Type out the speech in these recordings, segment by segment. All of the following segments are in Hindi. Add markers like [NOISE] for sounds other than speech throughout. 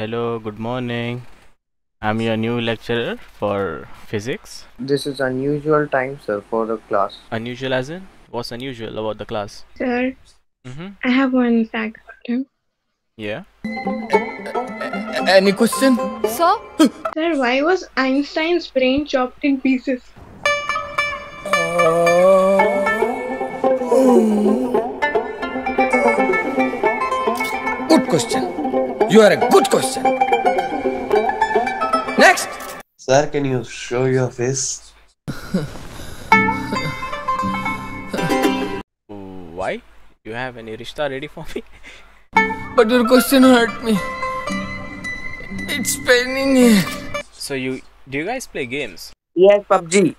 Hello, good morning. I'm your new lecturer for physics. This is unusual time, sir, for the class. Unusual as in? What's unusual about the class? Sir, Mm-hmm. I have one fact about him. Yeah. Any question? So, [LAUGHS] Sir, why was Einstein's brain chopped in pieces? Good question. You are a good question. Next. Sir, can you show your face? Why? You have any rishta ready for me? But your question hurt me. It's paining me. So you do you guys play games? Yes, PUBG.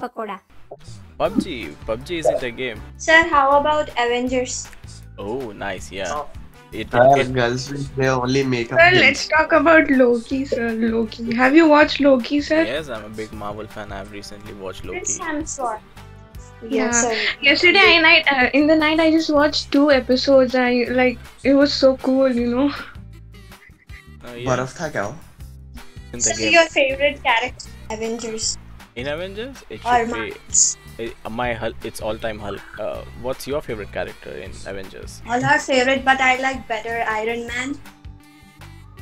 pakoda. PUBG. PUBG isn't a game. Sir, how about Avengers? Oh, nice. Yeah. Oh it, I it, girls They only make up. Let's talk about Loki, sir. Loki. Have you watched Loki, sir? Yes, I'm a big Marvel fan. I've recently watched Loki. Yes, I'm. Yeah. yeah Yesterday I night uh, in the night I just watched two episodes. I like it was so cool, you know. Uh, yeah. What of Kagao? So your favorite character, Avengers. In Avengers, it or should be Marvels? uh, my Hulk. It's all-time Hulk. Uh, what's your favorite character in Avengers? All our favorite, but I like better Iron Man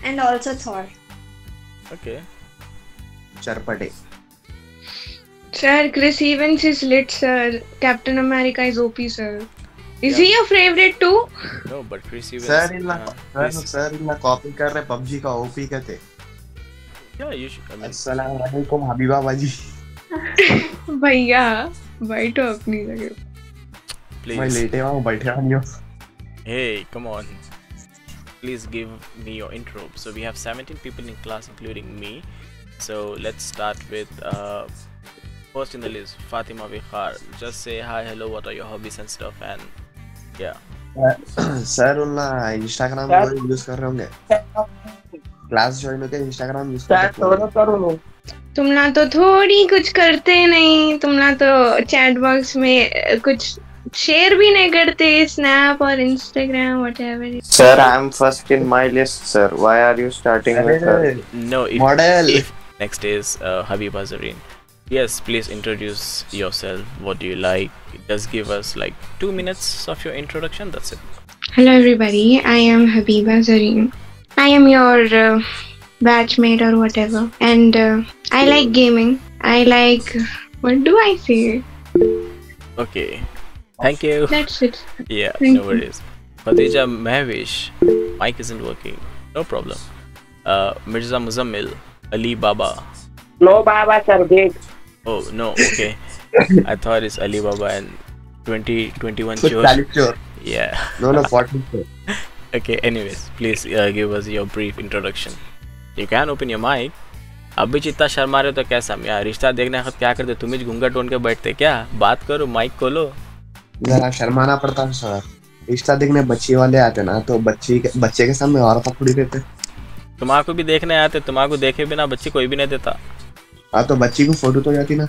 and also Thor. Okay. चरपटे. Sir, Chris Evans is lit, sir. Captain America is OP, sir. Is he your favorite too? No, but Chris Evans. Sir in uh, sir Chris- sir in copy कर रहे पबजी का ओपी कहते. yeah, you should. I mean, अस्सलाम वालेकुम हबीबा बाजी. भैया भाई तो अपनी जगह मैं please. लेटे हुआ हूँ बैठे नहीं हूँ. Hey, come on. Please give me your intro. So we have 17 people in class, including me. So let's start with uh, first in the list, Fatima Vikhar. Just say hi, hello, what are your hobbies and stuff, and yeah. Sir उनला इंस्टाग्राम यूज़ कर रहे होंगे. क्लास ज्वाइन होके इंस्टाग्राम यूज़ कर रहे तुम ना तो थोड़ी कुछ करते नहीं तुम ना तो चैट बॉक्स में कुछ शेयर भी नहीं करते स्नैप और Instagram whatever sir I am first in my list sir why are you starting with no model next is Habib Azreen yes please introduce yourself what do you like just give us like 2 minutes of your introduction that's it hello everybody I am Habib Azreen I am your batchmate और whatever and I like gaming. I like. What do I say? Okay. Thank you. That's it. Yeah, Thank no worries. Khadija Mahwish. Mic isn't working. No problem. Uh, Mirza Muzamil, Ali Baba. No Baba Sargate. Oh, no. Okay. [LAUGHS] I thought it's Ali Baba and 2021 20, shows. Yeah. No, no, 40 [LAUGHS] Okay, anyways, please uh, give us your brief introduction. You can open your mic. अभी जितना शर्मा रहे हो तो कैसा यार रिश्ता देखने वक्त क्या करते तुम ही घूंघट ओढ़ के बैठते क्या बात करो माइक खोलो जरा शर्माना पड़ता है सर. इंस्टा देखने बच्ची वाले आते ना तो बच्ची के बच्चे के सामने और पकड़ी देते. तुम्हारा भी देखने आते तुम्हारा देखे बिना बच्ची कोई भी नहीं देता हाँ तो बच्ची को फ़ोटो तो जाती ना.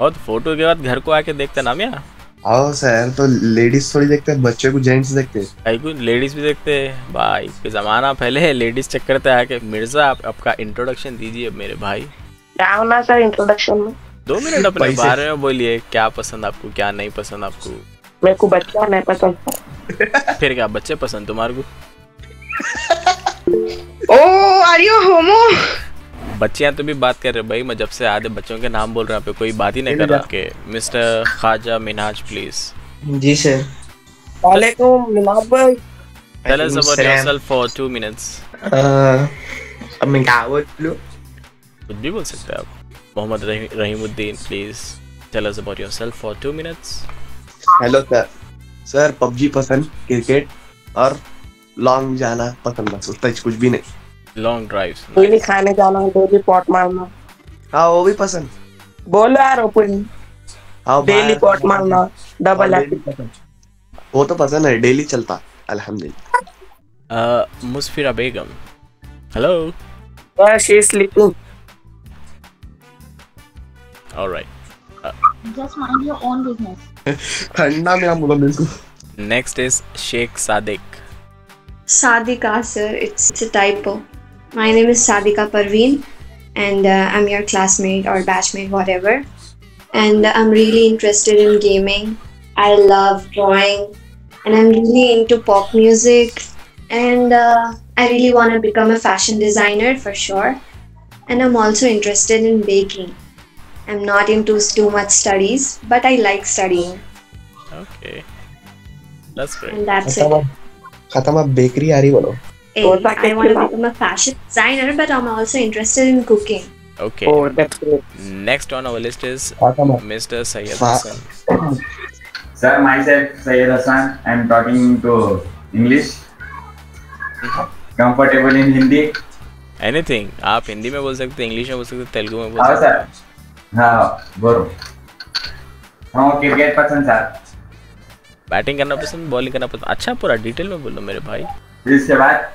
और फ़ोटो के बाद घर को आके देखते ना मियाँ आओ सर तो लेडीज़ थोड़ी देखते हैं बच्चे को जेंट्स देखते हैं. भाई को लेडीज़ भी देखते हैं? भाई के जमाना पहले है लेडीज़ चक्कर पे आके मिर्ज़ा आप आपका इंट्रोडक्शन दीजिए मेरे भाई। क्या होना सर इंट्रोडक्शन में? दो मिनट अपने बारे में बोलिए क्या पसंद आपको क्या नहीं पसंद आपको? मेरे को बच्चा नहीं पसंद। फिर क्या बच्चे पसंद तुम्हारे को? [LAUGHS] Oh, are you homo? बच्चियाँ तो भी बात कर रहे भाई मैं जब से आधे बच्चों के नाम बोल रहा हूँ पे कोई बात ही नहीं कर रहा के मिस्टर खाजा मिनाज प्लीज़ जी सर. वालेकुम मिलाद भाई tell us about Salam. Yourself for 2 minutes अब मैं क्या बोलूँ? कुछ भी बोल सकते हैं आप Mohammad Rahimuddin please tell us about yourself for 2 minutes hello sir. Sir PUBG पसंद क्रिकेट और लॉन्ग जाना पसंद बस उसका कुछ भी नहीं. लॉन्ग ड्राइव्स डेली खाने जाना डेली पॉट मारना हाँ वो भी पसंद. बोलो यार ओपन हाँ डेली पॉट मारना डबल हाँ. वो तो पसंद है डेली चलता अल्हम्दुलिल्लाह. Uh, Musfira Begum. Hello. यार she is sleeping All right. Just mind your own business. ठंडा मेरा मुँह मेरे को. Next is Sheikh Sadiq. Sadika, sir. It's, it's a typo. My name is Sadika Parveen and uh, I'm your classmate or batchmate, whatever. And I'm really interested in gaming. I love drawing and I'm really into pop music. And uh, I really want to become a fashion designer for sure. And I'm also interested in baking. I'm not into too much studies, but I like studying. Okay. That's great. And that's it. Khatama bakery, Ari bolo. Hey, Oh, that I want to is- become a fashion designer, but I'm also interested in cooking. Okay. Oh, that's great. Next on our list is खत्म अब Mr. Syed Fa- Hassan. Sir, myself Syed Hassan. I'm talking to English. Comfortable in Hindi. Anything. आप हिंदी में बोल सकते इंग्लिश में बोल सकते तेलुगु में बोल हाँ सकते सर हाँ बोलो हाँ क्रिकेट पसंद सर बैटिंग करना पसंद बॉलिंग करना पसंद अच्छा पूरा डिटेल में बोलो मेरे भाई इसके बाद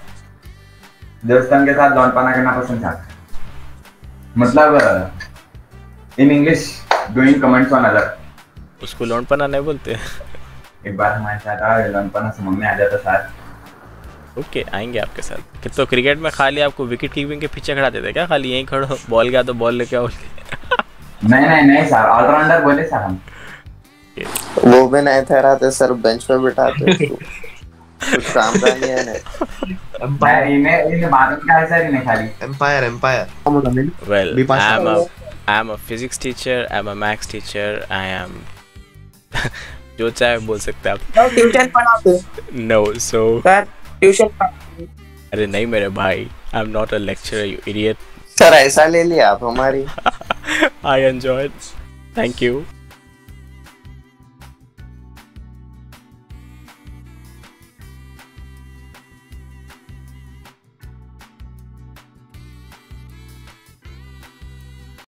दोस्तों के साथ लौटपाना करना पसंद था मतलब in English doing comments on other उसको लौंडपना नहीं बोलते। एक बार हमारे साथ आया लौटपाना समझ में आ जाता सर ओके okay, आएँगे आपके साथ। कि तो क्रिकेट में खाली आपको विकेट कीपिंग के पीछे खड़ा देते क्या? खाली यहीं खड़ो बॉल गया तो बॉल लेके आओ। नहीं नहीं नहीं सर ऑलराउंडर बोले सर हम। वो भी नहीं ठहराते सर बेंच पे बिठाते [LAUGHS] कुछ काम का नहीं है इन्हें मालूम क्या है empire well Be i am a partial. i am a physics teacher i'm a maths teacher i am [LAUGHS] जो चाहे बोल सकते हैं? आप ट्यूशन पढ़ाते नो सो सर ट्यूशन अरे नहीं मेरे भाई I am not a lecturer you idiot sir ऐसा ले लिया आप हमारी। I enjoyed thank you